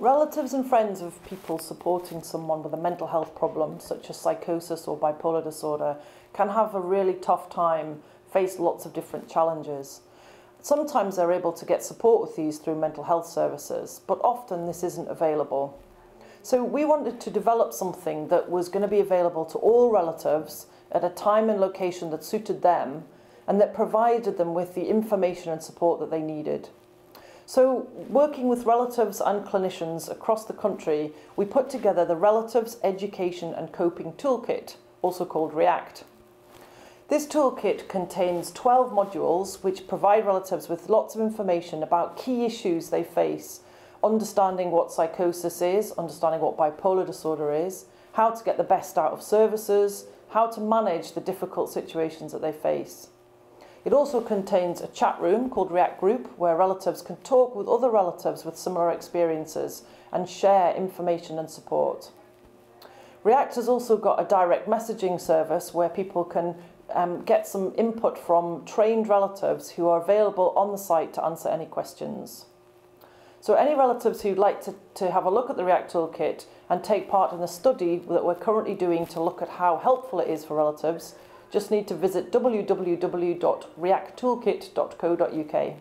Relatives and friends of people supporting someone with a mental health problem, such as psychosis or bipolar disorder, can have a really tough time, face lots of different challenges. Sometimes they're able to get support with these through mental health services, but often this isn't available. So we wanted to develop something that was going to be available to all relatives at a time and location that suited them and that provided them with the information and support that they needed. So working with relatives and clinicians across the country, we put together the Relatives Education and Coping Toolkit, also called REACT. This toolkit contains 12 modules which provide relatives with lots of information about key issues they face, understanding what psychosis is, understanding what bipolar disorder is, how to get the best out of services, how to manage the difficult situations that they face. It also contains a chat room called React Group where relatives can talk with other relatives with similar experiences and share information and support. React has also got a direct messaging service where people can um, get some input from trained relatives who are available on the site to answer any questions. So any relatives who'd like to, to have a look at the React Toolkit and take part in the study that we're currently doing to look at how helpful it is for relatives just need to visit www.reacttoolkit.co.uk.